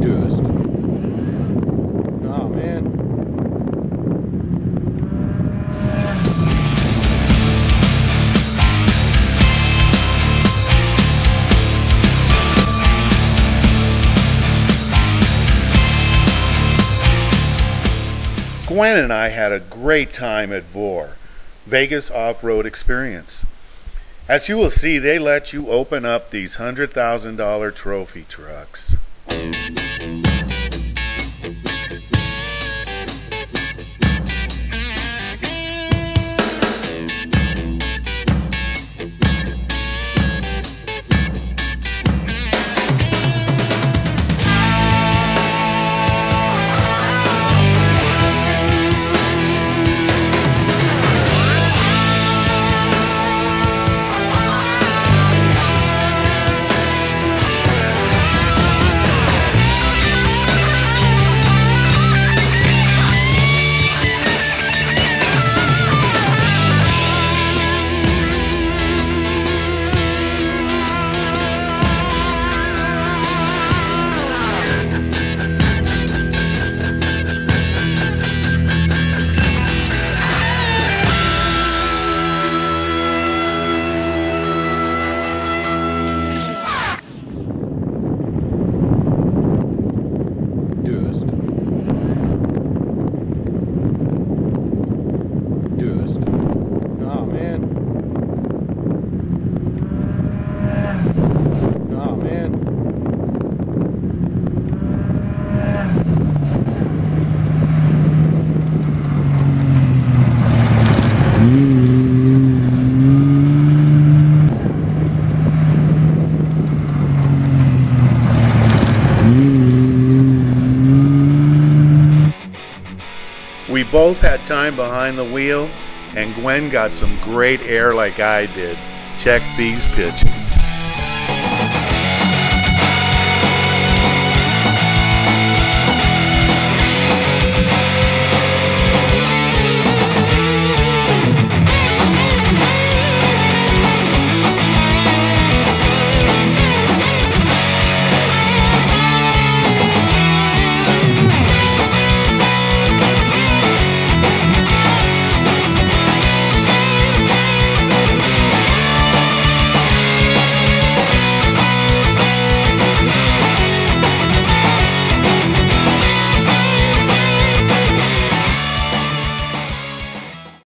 Dust. Oh man. Gwenn and I had a great time at VORE, Vegas Off Road Experience. As you will see, they let you open up these $100,000 trophy trucks. Dust. Oh man. Oh man. We both had time behind the wheel, and Gwenn got some great air like I did. Check these pictures.